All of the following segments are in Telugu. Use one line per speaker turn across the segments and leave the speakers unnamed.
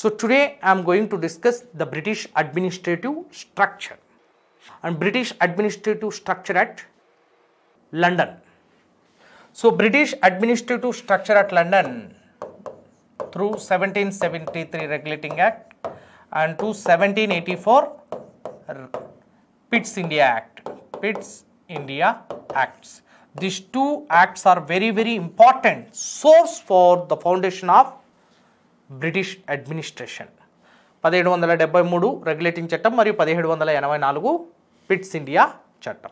So today I am going to discuss the British administrative structure and British administrative structure at London. So British administrative structure at London through 1773 Regulating Act and to 1784 Pitt's India Act. Pitt's India Acts. These two acts are very very important source for the foundation of British administration. పదిహేడు వందల డెబ్బై మూడు రెగ్యులేటింగ్ చట్టం మరియు పదిహేడు వందల ఎనభై నాలుగు పిట్స్ ఇండియా చట్టం.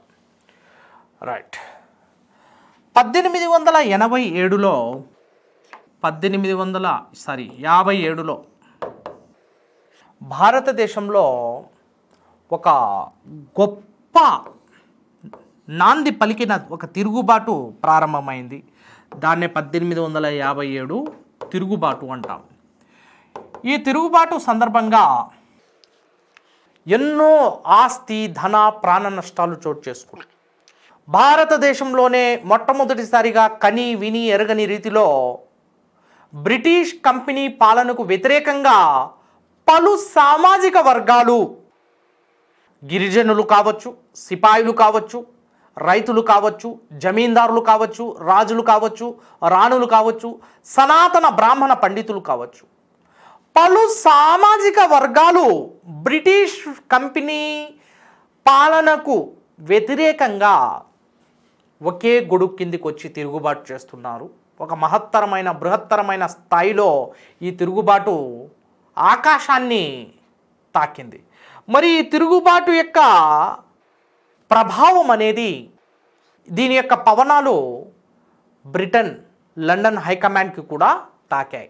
రైట్. పద్దెనిమిది వందల ఎనభై ఏడులో పద్దెనిమిది వందల సారీ యాభై ఏడులో భారతదేశంలో ఒక గొప్ప నాంది పలికిన ఒక తిరుగుబాటు ప్రారంభమైంది. దాన్నే పద్దెనిమిది వందల యాభై ఏడు తిరుగుబాటు అంటాం. ఈ తిరుగుబాటు సందర్భంగా ఎన్నో ఆస్తి ధన ప్రాణ నష్టాలు చోటు చేసుకున్నాయి భారతదేశంలోనే మొట్టమొదటిసారిగా కని విని ఎరగని రీతిలో బ్రిటిష్ కంపెనీ పాలనకు వ్యతిరేకంగా పలు సామాజిక వర్గాలు గిరిజనులు కావచ్చు సిపాయిలు కావచ్చు రైతులు కావచ్చు జమీందారులు కావచ్చు రాజులు కావచ్చు రాణులు కావచ్చు సనాతన బ్రాహ్మణ పండితులు కావచ్చు. పలు సామాజిక వర్గాలు బ్రిటిష్ కంపెనీ పాలనకు వ్యతిరేకంగా ఒకే గొడుగు కిందికి వచ్చి తిరుగుబాటు చేస్తున్నారు. ఒక మహత్తరమైన బృహత్తరమైన స్థాయిలో ఈ తిరుగుబాటు ఆకాశాన్ని తాకింది. మరి ఈ తిరుగుబాటు యొక్క ప్రభావం అనేది దీని యొక్క పవనాలు బ్రిటన్ లండన్ హైకమాండ్కి కూడా తాకాయి.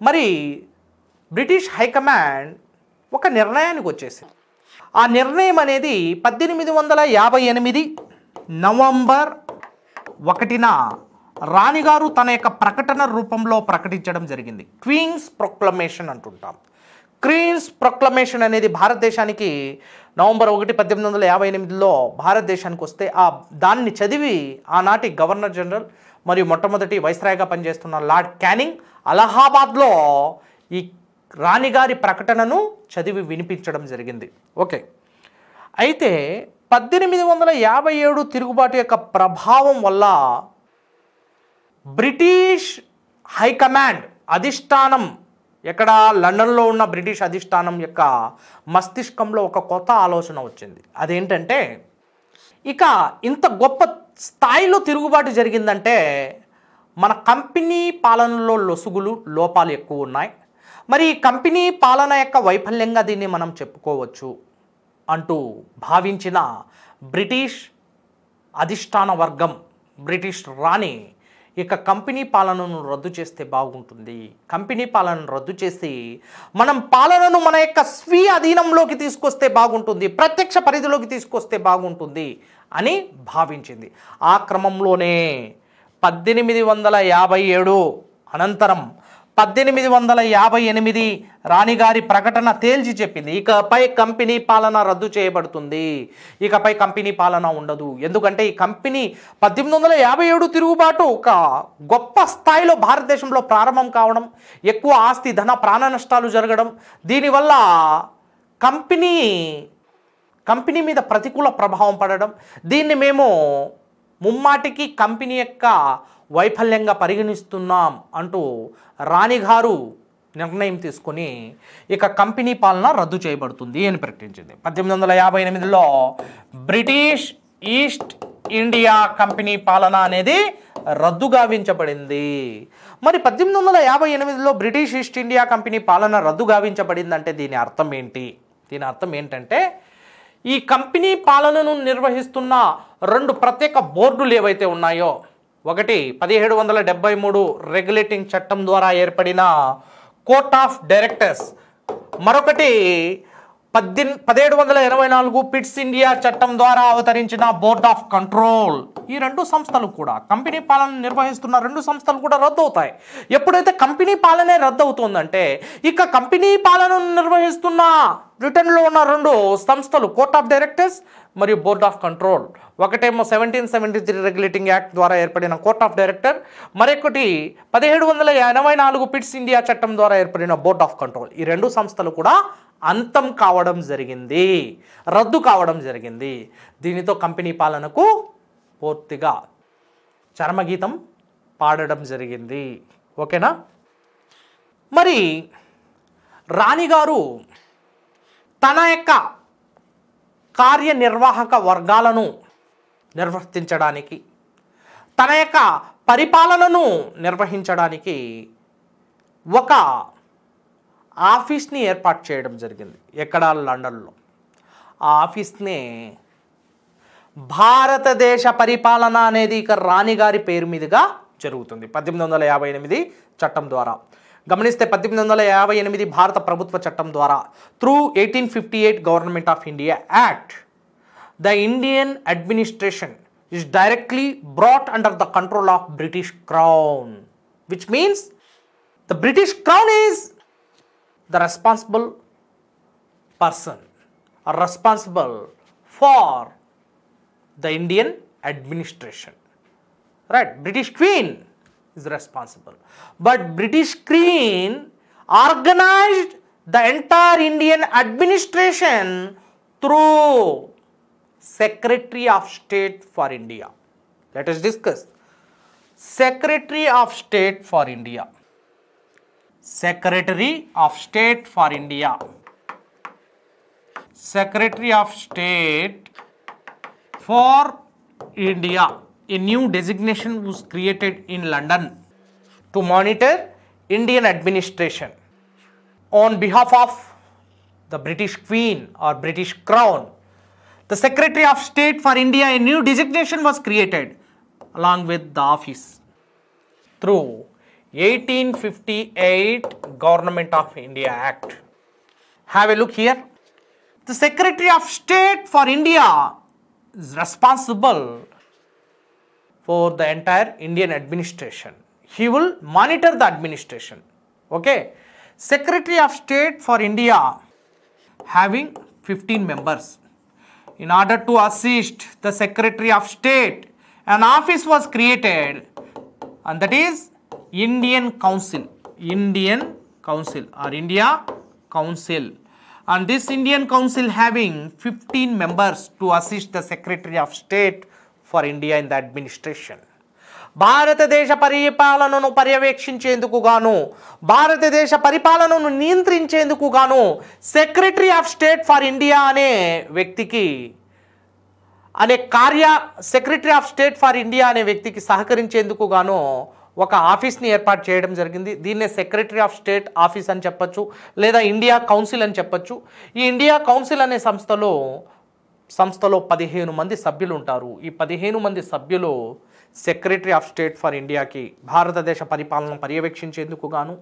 మరి బ్రిటిష్ హైకమాండ్ ఒక నిర్ణయానికి వచ్చేసింది. ఆ నిర్ణయం అనేది పద్దెనిమిది వందల యాభై ఎనిమిది నవంబర్ ఒకటిన రాణిగారు తన యొక్క ప్రకటన రూపంలో ప్రకటించడం జరిగింది. క్వీన్స్ ప్రొక్లమేషన్ అంటుంటాం. క్వీన్స్ ప్రొక్లమేషన్ అనేది భారతదేశానికి నవంబర్ ఒకటి పద్దెనిమిది వందల యాభై ఎనిమిదిలో భారతదేశానికి వస్తే ఆ దాన్ని చదివి ఆనాటి గవర్నర్ జనరల్ మరియు మొట్టమొదటి వైస్రాయ్గా పనిచేస్తున్న లార్డ్ క్యానింగ్ అలహాబాద్లో ఈ రాణిగారి ప్రకటనను చదివి వినిపించడం జరిగింది. ఓకే. అయితే పద్దెనిమిది వందల యాభై ఏడు తిరుగుబాటు యొక్క ప్రభావం వల్ల బ్రిటిష్ హైకమాండ్ అధిష్టానం ఎక్కడ లండన్లో ఉన్న బ్రిటిష్ అధిష్టానం యొక్క మస్తిష్కంలో ఒక కొత్త ఆలోచన వచ్చింది. అదేంటంటే ఇక ఇంత గొప్ప స్థాయిలో తిరుగుబాటు జరిగిందంటే మన కంపెనీ పాలనలో లొసుగులు లోపాలు ఎక్కువ ఉన్నాయి. మరి కంపెనీ పాలన యొక్క వైఫల్యంగా దీన్ని మనం చెప్పుకోవచ్చు అంటూ భావించిన బ్రిటిష్ అధిష్టాన వర్గం బ్రిటిష్ రాణి ఇక కంపెనీ పాలనను రద్దు చేస్తే బాగుంటుంది. కంపెనీ పాలనను రద్దు చేసి మనం పాలనను మన యొక్క స్వీయ అధీనంలోకి తీసుకొస్తే బాగుంటుంది ప్రత్యక్ష పరిధిలోకి తీసుకొస్తే బాగుంటుంది అని భావించింది. ఆ క్రమంలోనే పద్దెనిమిది వందల యాభై ఏడు అనంతరం పద్దెనిమిది వందల యాభై ఎనిమిది రాణిగారి ప్రకటన తేల్చి చెప్పింది. ఇకపై కంపెనీ పాలన రద్దు చేయబడుతుంది. ఇకపై కంపెనీ పాలన ఉండదు. ఎందుకంటే ఈ కంపెనీ పద్దెనిమిది వందల యాభై ఏడు తిరుగుబాటు ఒక గొప్ప స్థాయిలో భారతదేశంలో ప్రారంభం కావడం ఎక్కువ ఆస్తి ధన ప్రాణ నష్టాలు జరగడం దీనివల్ల కంపెనీ కంపెనీ మీద ప్రతికూల ప్రభావం పడడం దీన్ని మేము ముమ్మాటికి కంపెనీ యొక్క వైఫల్యంగా పరిగణిస్తున్నాం అంటూ రాణిగారు నిర్ణయం తీసుకొని ఇక కంపెనీ పాలన రద్దు చేయబడుతుంది అని ప్రకటించింది. పద్దెనిమిది వందల యాభై ఎనిమిదిలో బ్రిటిష్ ఈస్ట్ ఇండియా కంపెనీ పాలన అనేది రద్దు గావించబడింది మరి పద్దెనిమిది వందల యాభై ఎనిమిదిలో బ్రిటిష్ ఈస్ట్ ఇండియా కంపెనీ పాలన రద్దు గావించబడిందంటే దీని అర్థం ఏంటి? దీని అర్థం ఏంటంటే ఈ కంపెనీ పాలనను నిర్వహిస్తున్న రెండు ప్రత్యేక బోర్డులు ఏవైతే ఉన్నాయో ఒకటి పదిహేడు వందల డెబ్బై మూడు రెగ్యులేటింగ్ చట్టం ద్వారా ఏర్పడిన కోర్ట్ ఆఫ్ డైరెక్టర్స్. మరొకటి పద్దెన్ పదిహేడు వందల ఇరవై నాలుగు పిట్స్ ఇండియా చట్టం ద్వారా అవతరించిన బోర్డ్ ఆఫ్ కంట్రోల్ ఈ రెండు సంస్థలు కూడా కంపెనీ పాలన నిర్వహిస్తున్న రెండు సంస్థలు కూడా రద్దు అవుతాయి ఎప్పుడైతే కంపెనీ పాలనే రద్దు అవుతుందంటే ఇక కంపెనీ పాలనను నిర్వహిస్తున్న బ్రిటన్లో ఉన్న రెండు సంస్థలు కోర్ట్ ఆఫ్ డైరెక్టర్స్ మరియు బోర్డ్ ఆఫ్ కంట్రోల్ ఒకటేమో seventeen seventy three regulating act ద్వారా ఏర్పడిన కోర్ట్ ఆఫ్ డైరెక్టర్ మరొకటి పదిహేడు వందల ఎనభై నాలుగు పిట్స్ ఇండియా చట్టం ద్వారా ఏర్పడిన బోర్డ్ ఆఫ్ కంట్రోల్ ఈ రెండు సంస్థలు కూడా అంతం కావడం జరిగింది రద్దు కావడం జరిగింది. దీనితో కంపెనీ పాలనకు పూర్తిగా చర్మగీతం పాడడం జరిగింది. ఓకేనా? మరి రాణిగారు తన యొక్క కార్యనిర్వాహక వర్గాలను నిర్వర్తించడానికి తన యొక్క పరిపాలనను నిర్వహించడానికి ఒక ఆఫీస్ని ఏర్పాటు చేయడం జరిగింది ఎక్కడ లండన్లో. ఆ ఆఫీస్నే భారతదేశ పరిపాలన అనేది ఇక రాణిగారి పేరు మీదుగా జరుగుతుంది. పద్దెనిమిది వందల యాభై ఎనిమిది చట్టం ద్వారా. గమనిస్తే పద్దెనిమిది వందల యాభై ఎనిమిది భారత ప్రభుత్వ చట్టం ద్వారా through eighteen fifty eight government of India act the Indian administration is directly brought under the control of British crown which means the British crown is the responsible person or responsible for the Indian administration. Right, British Queen is responsible. But British Queen organized the entire Indian administration through Secretary of State for India. Let us discuss. Secretary of State for India. Secretary of State for India. Secretary of State for India. A new designation was created in London to monitor Indian administration on behalf of the British Queen or British Crown. The Secretary of State for India, a new designation was created along with the office through 1858 Government of India Act. Have a look here. The Secretary of State for India is responsible for the entire Indian administration. He will monitor the administration. Okay. Secretary of State for India having 15 members. In order to assist the Secretary of State, an office was created and that is Indian council Indian council or India council and this Indian council having fifteen members to assist the secretary of state for India in the administration భారతదేశ పరిపాలనను పర్యవేక్షించేందుకు గాను భారతదేశ పరిపాలనను నియంత్రించేందుకు గాను secretary of state for India అనే వ్యక్తికి అనే కార్య secretary of state for India అనే వ్యక్తికి సహకరించేందుకు గాను ఒక ఆఫీస్ని ఏర్పాటు చేయడం జరిగింది. దీన్నే సెక్రటరీ ఆఫ్ స్టేట్ ఆఫీస్ అని చెప్పచ్చు లేదా ఇండియా కౌన్సిల్ అని చెప్పొచ్చు. ఈ ఇండియా కౌన్సిల్ అనే సంస్థలో సంస్థలో పదిహేను మంది సభ్యులు ఉంటారు ఈ పదిహేను మంది సభ్యులు సెక్రటరీ ఆఫ్ స్టేట్ ఫర్ ఇండియాకి భారతదేశ పరిపాలన పర్యవేక్షించేందుకు గాను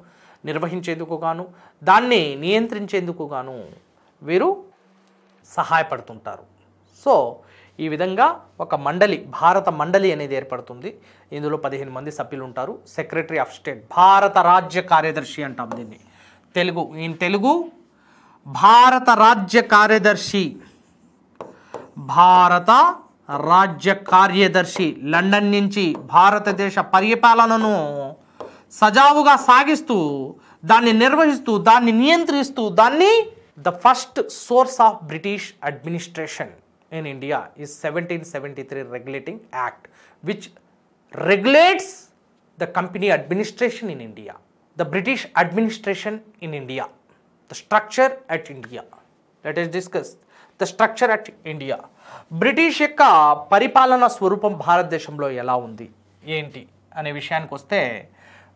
నిర్వహించేందుకు గాను దాన్ని నియంత్రించేందుకు గాను వీరు సహాయపడుతుంటారు. సో ఈ విధంగా ఒక మండలి భారత మండలి అనేది ఏర్పడుతుంది. ఇందులో పదిహేను మంది సభ్యులు ఉంటారు సెక్రటరీ ఆఫ్ స్టేట్ భారత రాజ్య కార్యదర్శి అంటాం దీన్ని. తెలుగు ఇన్ తెలుగు భారత రాజ్య కార్యదర్శి భారత రాజ్య కార్యదర్శి లండన్ నుంచి భారతదేశ పరిపాలనను సజావుగా సాగిస్తూ దాన్ని నిర్వహిస్తూ దాన్ని నియంత్రిస్తూ దాన్ని the first source of British administration in India is 1773 Regulating Act which regulates the company administration in India, the British administration in India, the structure at India. Let us discuss the structure at India. British యొక్క పరిపాలన స్వరూపం భారతదేశంలో ఎలా ఉంది ఏంటి అనే విషయానికి వస్తే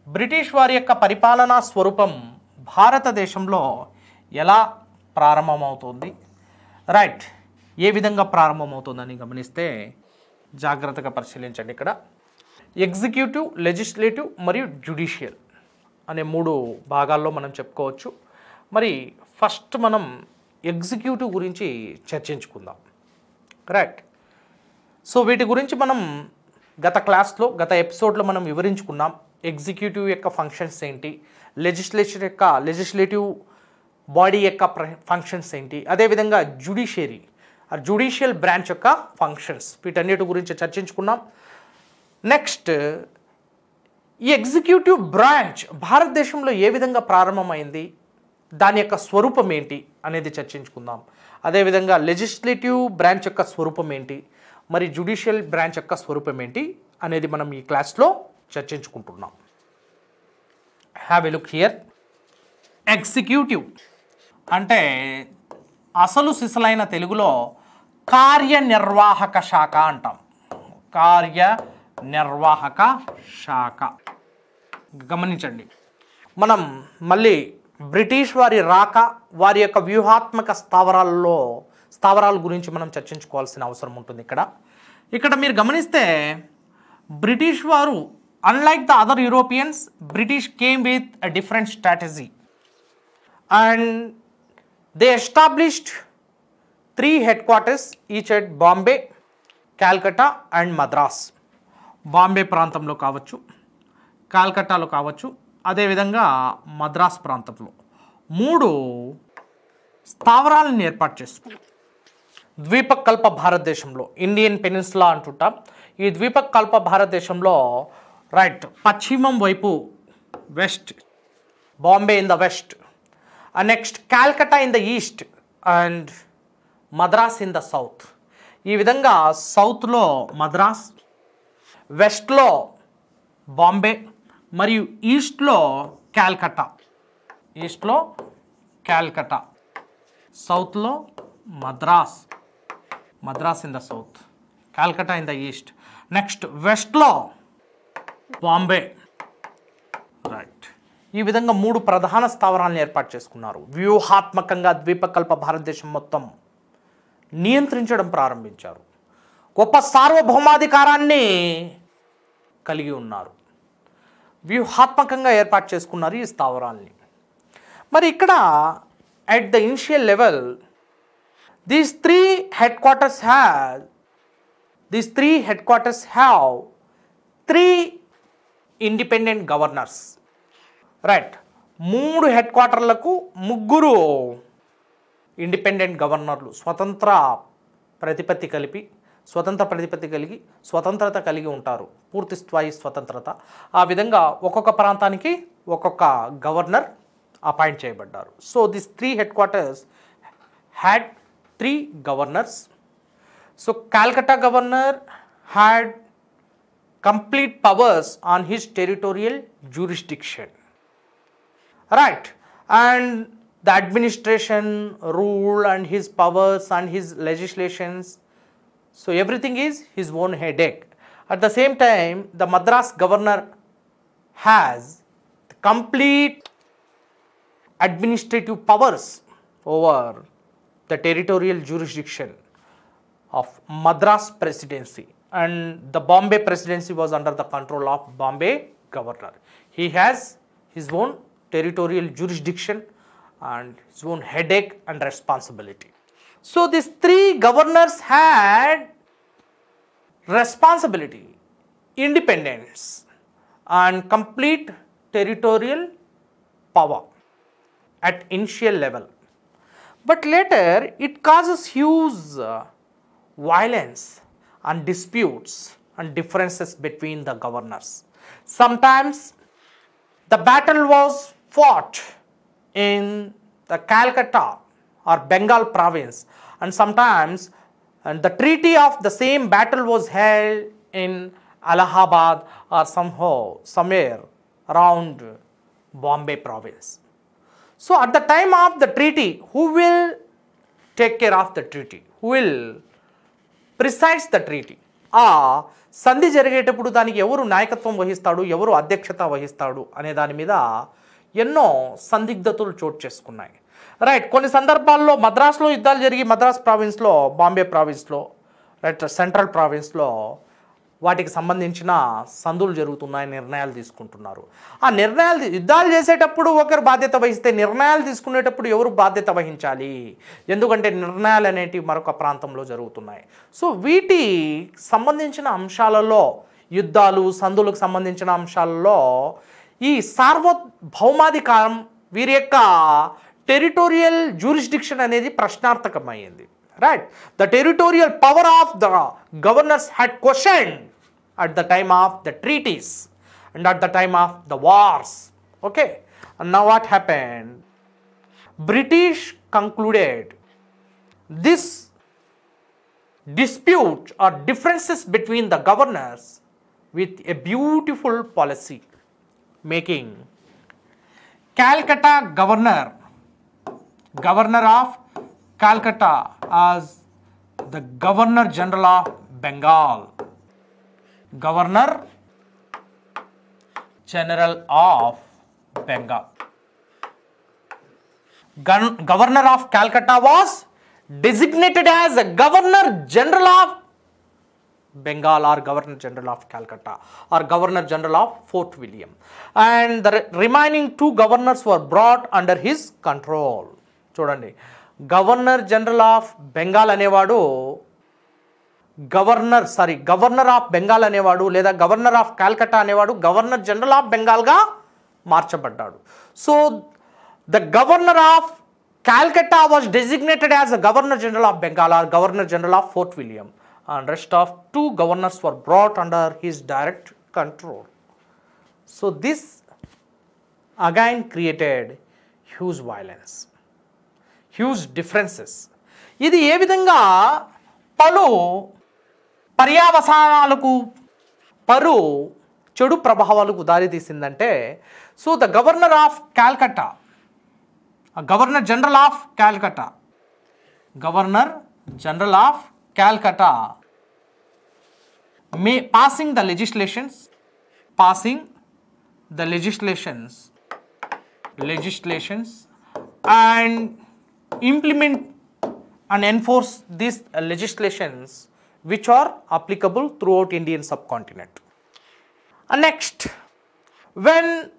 బ్రిటిష్ వారి యొక్క పరిపాలనా స్వరూపం భారతదేశంలో ఎలా ప్రారంభమవుతుంది రైట్ ఏ విధంగా ప్రారంభమవుతుందని గమనిస్తే జాగ్రత్తగా పరిశీలించండి ఇక్కడ. ఎగ్జిక్యూటివ్ లెజిస్లేటివ్ మరియు జ్యుడిషియల్ అనే మూడు భాగాల్లో మనం చెప్పుకోవచ్చు. మరి ఫస్ట్ మనం ఎగ్జిక్యూటివ్ గురించి చర్చించుకుందాం. రైట్ సో వీటి గురించి మనం గత క్లాస్లో గత ఎపిసోడ్లో మనం వివరించుకున్నాం. ఎగ్జిక్యూటివ్ యొక్క ఫంక్షన్స్ ఏంటి? లెజిస్లేషన్ యొక్క లెజిస్లేటివ్ బాడీ యొక్క ఫంక్షన్స్ ఏంటి? అదేవిధంగా జ్యుడిషియరీ జ్యుడిషియల్ బ్రాంచ్ యొక్క ఫంక్షన్స్. వీటన్నిటి గురించి చర్చించుకున్నాం. నెక్స్ట్ ఈ ఎగ్జిక్యూటివ్ బ్రాంచ్ భారతదేశంలో ఏ విధంగా ప్రారంభమైంది? దాని యొక్క స్వరూపం ఏంటి అనేది చర్చించుకుందాం. అదేవిధంగా లెజిస్లేటివ్ బ్రాంచ్ యొక్క స్వరూపం ఏంటి? మరి జ్యుడిషియల్ బ్రాంచ్ యొక్క స్వరూపం ఏంటి అనేది మనం ఈ క్లాస్లో చర్చించుకుంటున్నాం. Have a look here executive అంటే అసలు సిసలైన తెలుగులో కార్యనిర్వాహక శాఖ అంటాం. కార్యనిర్వాహక శాఖ. గమనించండి. మనం మళ్ళీ బ్రిటిష్ వారి రాక వారి యొక్క వ్యూహాత్మక స్థావరాల్లో స్థావరాల గురించి మనం చర్చించుకోవాల్సిన అవసరం ఉంటుంది ఇక్కడ. ఇక్కడ మీరు గమనిస్తే బ్రిటిష్ వారు unlike the other Europeans British came with a different strategy and they established three headquarters each at Bombay Calcutta and Madras. Bombay ప్రాంతంలో కావచ్చు కాల్కట్టాలో కావచ్చు అదేవిధంగా మద్రాస్ ప్రాంతంలో. మూడు స్థావరాలను ఏర్పాటు చేసుకున్నారు ద్వీపకల్ప భారతదేశంలో ఇండియన్ పెనిన్సులా అంటుంటాం. ఈ ద్వీపకల్ప భారతదేశంలో రైట్ పశ్చిమం వైపు west Bombay in the west next Calcutta in the east and Madras in the south. ఈ విధంగా సౌత్లో మద్రాస్ వెస్ట్లో బాంబే మరియు ఈస్ట్లో క్యాల్కటా ఈస్ట్లో క్యాల్కటా సౌత్లో Madras. Madras in the south. Calcutta in the east. Next వెస్ట్లో బాంబే. రైట్. ఈ విధంగా మూడు ప్రధాన స్థావరాలను ఏర్పాటు చేసుకున్నారు. వ్యూహాత్మకంగా ద్వీపకల్ప భారతదేశం మొత్తం. నియంత్రించడం ప్రారంభించారు. గొప్ప సార్వభౌమాధికారాన్ని కలిగి ఉన్నారు. వ్యూహాత్మకంగా ఏర్పాటు చేసుకున్నారు ఈ స్థావరాల్ని. మరి ఇక్కడ at the initial level these three headquarters have these three headquarters have three independent governors right మూడు హెడ్ క్వార్టర్లకు ముగ్గురు ఇండిపెండెంట్ గవర్నర్లు స్వతంత్ర ప్రతిపత్తి కలిపి స్వతంత్ర ప్రతిపత్తి కలిగి స్వతంత్రత కలిగి ఉంటారు. పూర్తి స్థాయి స్వతంత్రత. ఆ విధంగా ఒక్కొక్క ప్రాంతానికి ఒక్కొక్క governor appoint చేయబడ్డారు. So this three headquarters had three governors. So Calcutta governor had complete powers on his territorial jurisdiction right. And the administration, rule, and his powers and his legislations. So everything is his own headache. At the same time, the Madras governor has complete administrative powers over the territorial jurisdiction of Madras presidency and the Bombay presidency was under the control of Bombay governor. He has his own territorial jurisdiction and his own headache and responsibility. So these three governors had responsibility, independence and complete territorial power at initial level. But later it causes huge uh, violence and disputes and differences between the governors. Sometimes the battle was fought in the Calcutta or Bengal province, and sometimes and the treaty of the same battle was held in Allahabad or somehow somewhere around Bombay province. So at the time of the treaty, who will take care of the treaty? Who will presides the treaty ఆ సంధి జరిగేటప్పుడు దానికి ఎవరు నాయకత్వం వహిస్తాడు ఎవరు అధ్యక్షత వహిస్తాడు అనే దాని మీద ఎన్నో సందిగ్ధతలు చోటు చేసుకున్నాయి. రైట్ కొన్ని సందర్భాల్లో మద్రాస్లో యుద్ధాలు జరిగి మద్రాస్ ప్రావిన్స్లో బాంబే ప్రావిన్స్లో రైట్ సెంట్రల్ ప్రావిన్స్లో వాటికి సంబంధించిన సందులు జరుగుతున్నాయి నిర్ణయాలు తీసుకుంటున్నారు. ఆ నిర్ణయాలు యుద్ధాలు చేసేటప్పుడు ఒకరు బాధ్యత వహిస్తే నిర్ణయాలు తీసుకునేటప్పుడు ఎవరు బాధ్యత వహించాలి? ఎందుకంటే నిర్ణయాలు అనేటివి మరొక ప్రాంతంలో జరుగుతున్నాయి. సో వీటి సంబంధించిన అంశాలలో యుద్ధాలు సందులకు సంబంధించిన అంశాలలో ఈ సార్వభౌమాధికారం వీరి యొక్క టెరిటోరియల్ జ్యూరిస్డిక్షన్ అనేది ప్రశ్నార్థకమైంది. Right the territorial power of the governors had question at the time of the treaties and at the time of the wars okay నా what happened British concluded this dispute or differences between the governors with a beautiful policy making. Calcutta governor. Governor of Calcutta as the governor general of Bengal. Governor general of Bengal. Gun- governor of Calcutta was designated as a governor general of Bengal or governor general of Calcutta or governor general of Fort William. And the remaining remaining two governors were brought under his control. చూడండి గవర్నర్ జనరల్ ఆఫ్ బెంగాల్ అనేవాడు governor sorry governor of Bengal అనేవాడు లేదా గవర్నర్ ఆఫ్ కాల్కటా అనేవాడు గవర్నర్ జనరల్ ఆఫ్ బెంగాల్గా మార్చబడ్డాడు so the governor of Calcutta was designated as governor general of Bengal or governor general of Fort William and rest of two governors were brought under his direct control so this again created huge violence, huge differences ఇది ఏ విధంగా పలు పర్యావసానాలకు పరు చెడు ప్రభావాలకు దారితీసిందంటే so the governor of Calcutta governor general of Calcutta governor general of Calcutta may passing the legislations. Passing the legislations. Legislations. And implement and enforce these legislations which are applicable throughout Indian subcontinent. And next, when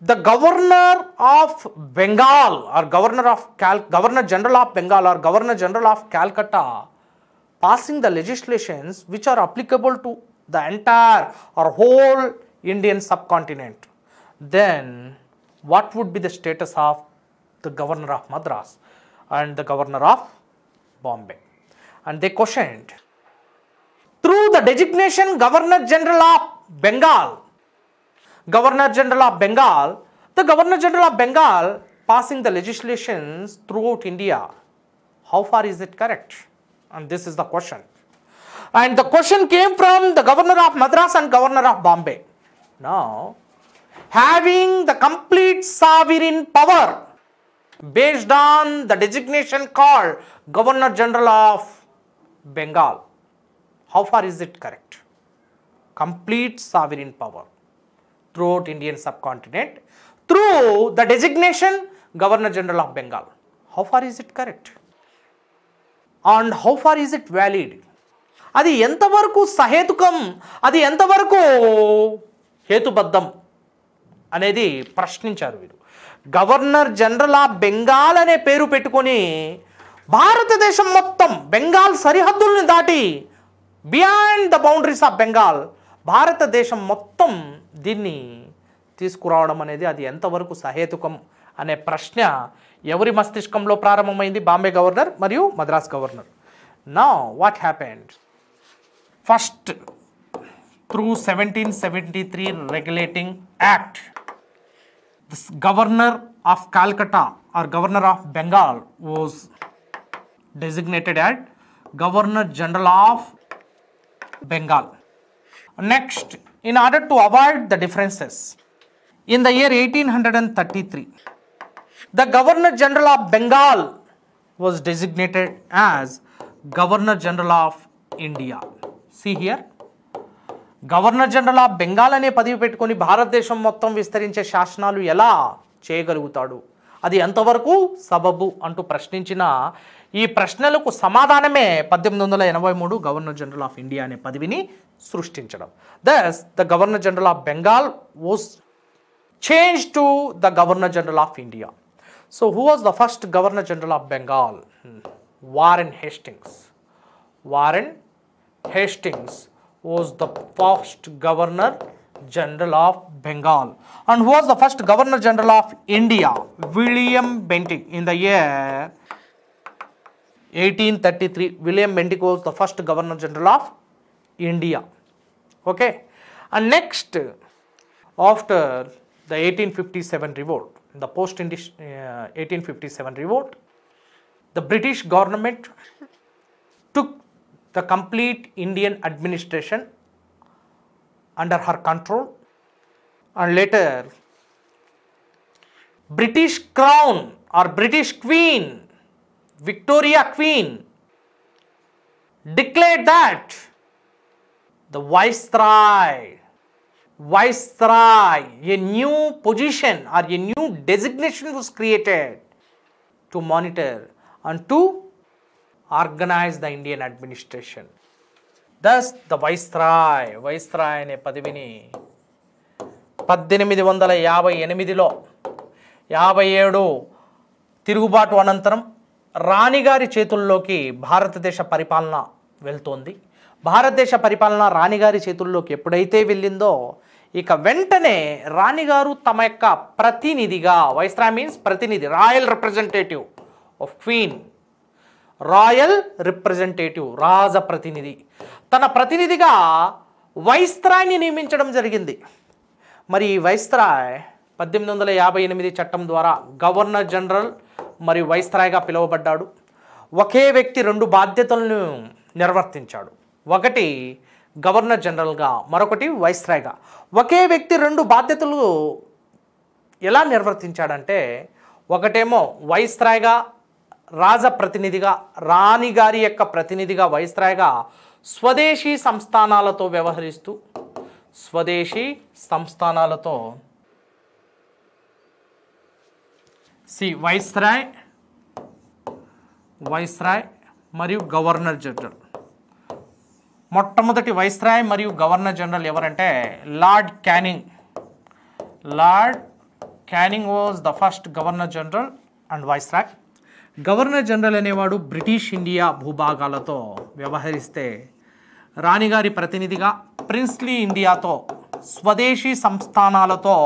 the governor of Bengal or governor of Cal governor general of Bengal or governor general of Calcutta passing the legislations which are applicable to the entire or whole Indian subcontinent, then what would be the status of the governor of Madras and the governor of Bombay? And they questioned through the designation Governor General of Bengal, Governor General of Bengal, the Governor General of Bengal passing the legislations throughout India. How far is it correct? And this is the question. And the question came from the Governor of Madras and Governor of Bombay. Now, having the complete sovereign power based on the designation called Governor General of Bengal. How far is it correct? Complete sovereign power throughout Indian subcontinent through the designation Governor General of Bengal. How far is it correct? And how far is it valid? అది ఎంతవరకు సహేతుకం? అది ఎంతవరకు హేతుబద్ధం? అనేది ప్రశ్నించారు వీరు. గవర్నర్ జనరల్ ఆఫ్ బెంగాల్ అనే పేరు పెట్టుకొని భారతదేశం మొత్తం బెంగాల్ సరిహద్దుల్ని దాటి beyond the boundaries of Bengal భారతదేశం మొత్తం దీన్ని తీసుకురావడం అనేది అది ఎంతవరకు సహేతుకం అనే ప్రశ్న ఎవరి మస్తిష్కంలో ప్రారంభమైంది? బాంబే గవర్నర్ మరియు మద్రాస్ గవర్నర్. నా what happened first through seventeen seventy three regulating act governor of Calcutta or governor of Bengal was designated as governor general of Bengal next in order to avoid the differences in the year eighteen hundred and thirty three the governor general of bengal was designated as governor general of india. See here. Governor general of Bengal అనే పదవి పెట్టుకొని భారతదేశం మొత్తం విస్తరించే శాసనాలు ఎలా చేయగలుగుతాడు? అది ఎంతవరకు సబబు అంటూ ప్రశ్నించిన ఈ ప్రశ్నలకు సమాధానమే పద్దెనిమిది వందల ఎనభై మూడు గవర్నర్ జనరల్ ఆఫ్ ఇండియా అనే పదవిని సృష్టించడం. Thus the governor general of Bengal was change to the governor general of India So, who was the first Governor General of Bengal? Hmm. Warren Hastings. Warren Hastings was the first Governor General of Bengal. And who was the first Governor General of India? William Bentinck in the year 1833. William Bentinck was the first Governor General of India. Okay. And next, after the 1857 revolt, the post uh, 1857 revolt the british government took the complete indian administration under her control and later british crown or british queen Victoria Queen declared that the Viceroy, Viceroy, a new position or a new designation was created to monitor and to organize the Indian administration. Thus, the Viceroy, Viceroy అనే పదవిని పద్దెనిమిది వందల యాభై ఎనిమిదిలో యాభై ఏడు తిరుగుబాటు అనంతరం రాణిగారి చేతుల్లోకి భారతదేశ పరిపాలన వెళ్తోంది భారతదేశ పరిపాలన రాణిగారి చేతుల్లోకి ఎప్పుడైతే వెళ్ళిందో ఇక వెంటనే రాణిగారు తమ యొక్క ప్రతినిధిగా వైస్రా మీన్స్ ప్రతినిధి royal representative of queen royal representative రాజ ప్రతినిధి. తన ప్రతినిధిగా వైస్త్రాయ్ని నియమించడం జరిగింది. మరి ఈ వైస్త్రాయ్ పద్దెనిమిది వందల యాభై ఎనిమిది చట్టం ద్వారా గవర్నర్ జనరల్ మరియు వైస్త్రాయ్గా పిలువబడ్డాడు. ఒకే వ్యక్తి రెండు బాధ్యతలను నిర్వర్తించాడు. ఒకటి గవర్నర్ జనరల్గా మరొకటి వైస్రాయ్గా ఒకే వ్యక్తి రెండు బాధ్యతలు ఎలా నిర్వర్తించాడంటే ఒకటేమో వైస్రాయ్గా రాజ ప్రతినిధిగా రాణి గారి యొక్క ప్రతినిధిగా వైస్రాయ్గా స్వదేశీ సంస్థానాలతో వ్యవహరిస్తూ స్వదేశీ సంస్థానాలతో సి వైస్రాయ్ వైస్రాయ్ మరియు గవర్నర్ జనరల్. మొట్టమొదటి వైస్రాయ్ మరియు గవర్నర్ జనరల్ ఎవరంటే Lord Canning. Lord Canning was the first governor general and viceroy. Governor general అనేవాడు బ్రిటిష్ ఇండియా భూభాగాలతో వ్యవహరిస్తే రాణిగారి ప్రతినిధిగా ప్రిన్స్లీ ఇండియాతో స్వదేశీ సంస్థానాలతో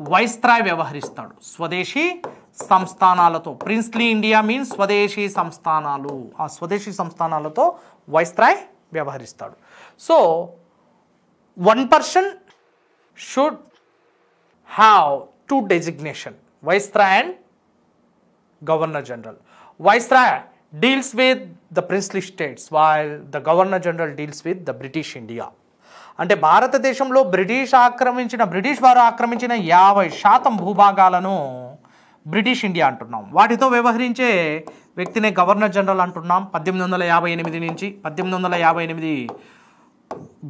వైస్రాయ్ వ్యవహరిస్తాడు. స్వదేశీ సంస్థానాలతో ప్రిన్స్లీ ఇండియా మీన్స్ స్వదేశీ సంస్థానాలు. ఆ స్వదేశీ సంస్థానాలతో viceroy వ్యవహరిస్తాడు. So one person should have two designation viceroy and governor general viceroy deals with the princely states while the governor general deals with the British India అంటే భారతదేశంలో బ్రిటిష్ ఆక్రమించిన బ్రిటిష్ వారు ఆక్రమించిన యాభై శాతం భూభాగాలను బ్రిటిష్ ఇండియా అంటున్నాం. వాటితో వ్యవహరించే వ్యక్తినే గవర్నర్ జనరల్ అంటున్నాం. పద్దెనిమిది వందల యాభై ఎనిమిది నుంచి పద్దెనిమిది వందల యాభై ఎనిమిది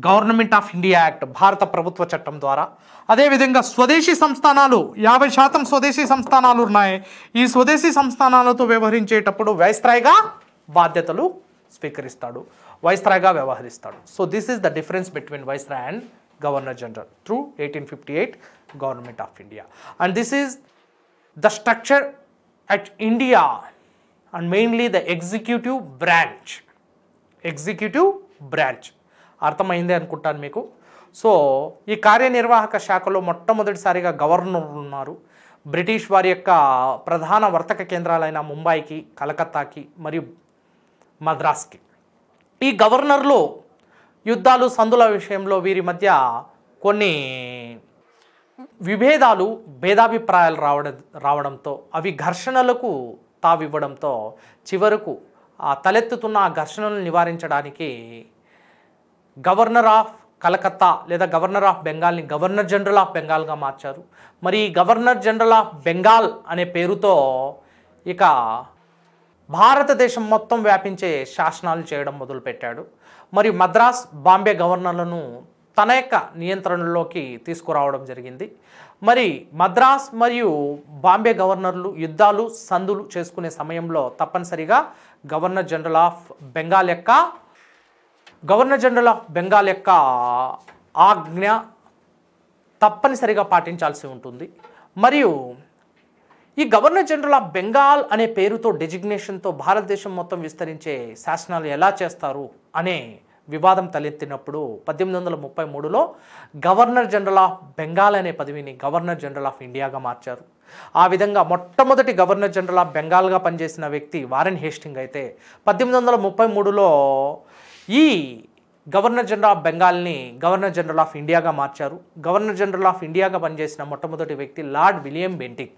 గవర్నమెంట్ ఆఫ్ ఇండియా యాక్ట్ భారత ప్రభుత్వ చట్టం ద్వారా. అదేవిధంగా స్వదేశీ సంస్థానాలు యాభై శాతం స్వదేశీ సంస్థానాలు ఉన్నాయి. ఈ స్వదేశీ సంస్థానాలతో వ్యవహరించేటప్పుడు వైస్రాయ్గా బాధ్యతలు స్వీకరిస్తాడు. వైస్రాయ్గా వ్యవహరిస్తాడు. So this is the difference between viceroy and governor general. Through eighteen fifty eight government of India. And this is the structure at India and mainly the executive branch. Executive branch అర్థమైంది అనుకుంటాను మీకు. సో ఈ కార్యనిర్వాహక శాఖలో మొట్టమొదటిసారిగా గవర్నర్ ఉన్నారు. బ్రిటిష్ వారి యొక్క ప్రధాన వర్తక కేంద్రాలైన ముంబైకి కలకత్తాకి మరియు మద్రాస్కి. ఈ గవర్నర్లు యుద్ధాలు సందుల విషయంలో వీరి మధ్య కొన్ని విభేదాలు భేదాభిప్రాయాలు రావడం రావడంతో అవి ఘర్షణలకు తావివ్వడంతో చివరకు ఆ తలెత్తుతున్న ఆ ఘర్షణలను నివారించడానికి గవర్నర్ ఆఫ్ కలకత్తా లేదా గవర్నర్ ఆఫ్ బెంగాల్ని గవర్నర్ జనరల్ ఆఫ్ బెంగాల్గా మార్చారు. మరి ఈ గవర్నర్ జనరల్ ఆఫ్ బెంగాల్ అనే పేరుతో ఇక భారతదేశం మొత్తం వ్యాపించే శాసనాలు చేయడం మొదలుపెట్టాడు. మరియు మద్రాస్ బాంబే గవర్నర్లను తన యొక్క నియంత్రణలోకి తీసుకురావడం జరిగింది. మరి మద్రాస్ మరియు బాంబే గవర్నర్లు యుద్ధాలు సందులు చేసుకునే సమయంలో తప్పనిసరిగా గవర్నర్ జనరల్ ఆఫ్ బెంగాల్ యొక్క గవర్నర్ జనరల్ ఆఫ్ బెంగాల్ యొక్క ఆజ్ఞ తప్పనిసరిగా పాటించాల్సి ఉంటుంది. మరియు ఈ గవర్నర్ జనరల్ ఆఫ్ బెంగాల్ అనే పేరుతో డెజిగ్నేషన్తో భారతదేశం మొత్తం విస్తరించే శాసనాలు ఎలా చేస్తారు అనే వివాదం తలెత్తినప్పుడు పద్దెనిమిది వందల ముప్పై మూడులో గవర్నర్ జనరల్ ఆఫ్ బెంగాల్ అనే పదవిని గవర్నర్ జనరల్ ఆఫ్ ఇండియాగా మార్చారు. ఆ విధంగా మొట్టమొదటి గవర్నర్ జనరల్ ఆఫ్ బెంగాల్గా పనిచేసిన వ్యక్తి వారెన్ హేస్టింగ్ అయితే పద్దెనిమిది వందల ముప్పై మూడులో ఈ గవర్నర్ జనరల్ ఆఫ్ బెంగాల్ని గవర్నర్ జనరల్ ఆఫ్ ఇండియాగా మార్చారు. గవర్నర్ జనరల్ ఆఫ్ ఇండియాగా పనిచేసిన మొట్టమొదటి వ్యక్తి లార్డ్ విలియం బెంటింగ్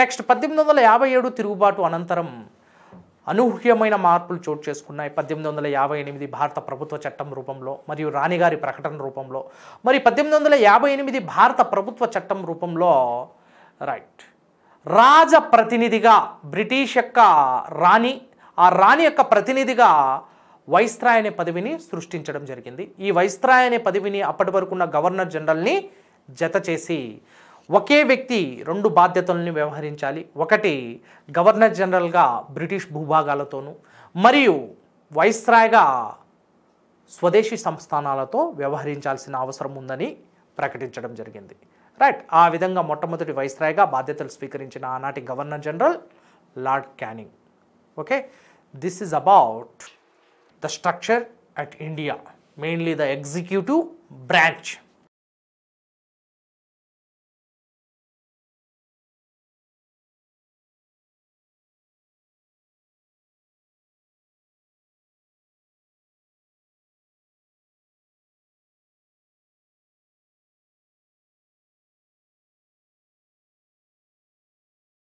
నెక్స్ట్ పద్దెనిమిది వందల యాభై ఏడు తిరుగుబాటు అనంతరం అనూహ్యమైన మార్పులు చోటు చేసుకున్నాయి. పద్దెనిమిది వందల యాభై ఎనిమిది భారత ప్రభుత్వ చట్టం రూపంలో మరియు రాణిగారి ప్రకటన రూపంలో. మరి పద్దెనిమిది వందల యాభై ఎనిమిది భారత ప్రభుత్వ చట్టం రూపంలో రైట్ రాజ ప్రతినిధిగా బ్రిటిష్ యొక్క రాణి ఆ రాణి యొక్క ప్రతినిధిగా వైస్రాయ్ అనే పదవిని సృష్టించడం జరిగింది. ఈ వైస్రాయ్ అనే పదవిని అప్పటి వరకు ఉన్న గవర్నర్ జనరల్ని జత చేసి ఒకే వ్యక్తి రెండు బాధ్యతల్ని వ్యవహరించాలి. ఒకటి గవర్నర్ జనరల్గా బ్రిటిష్ భూభాగాలతోనూ మరియు వైస్రాయ్గా స్వదేశీ సంస్థానాలతో వ్యవహరించాల్సిన అవసరం ఉందని ప్రకటించడం జరిగింది. రైట్ ఆ విధంగా మొట్టమొదటి వైస్రాయ్గా బాధ్యతలు స్వీకరించిన ఆనాటి governor general Lord Canning. Okay this is about the structure at India mainly the executive branch.